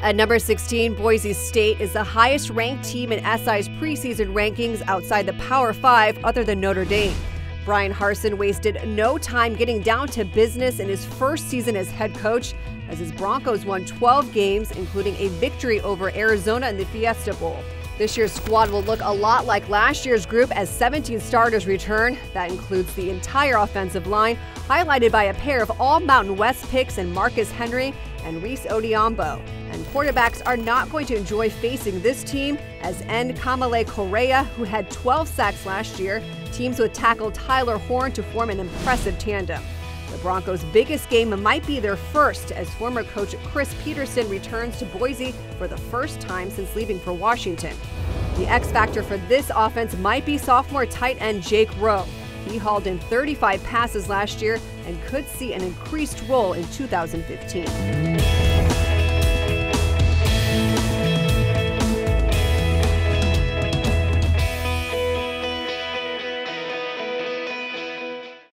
At number 16, Boise State is the highest ranked team in SI's preseason rankings outside the Power Five, other than Notre Dame. Bryan Harsin wasted no time getting down to business in his first season as head coach, as his Broncos won 12 games, including a victory over Arizona in the Fiesta Bowl. This year's squad will look a lot like last year's group as 17 starters return. That includes the entire offensive line, highlighted by a pair of all Mountain West picks and Marcus Henry and Rees Odhiambo. And quarterbacks are not going to enjoy facing this team as N. Kamalei Correa, who had 12 sacks last year, teams with tackle Tyler Horn to form an impressive tandem. The Broncos' biggest game might be their first as former coach Chris Petersen returns to Boise for the first time since leaving for Washington. The X factor for this offense might be sophomore tight end Jake Roh. He hauled in 35 passes last year and could see an increased role in 2015.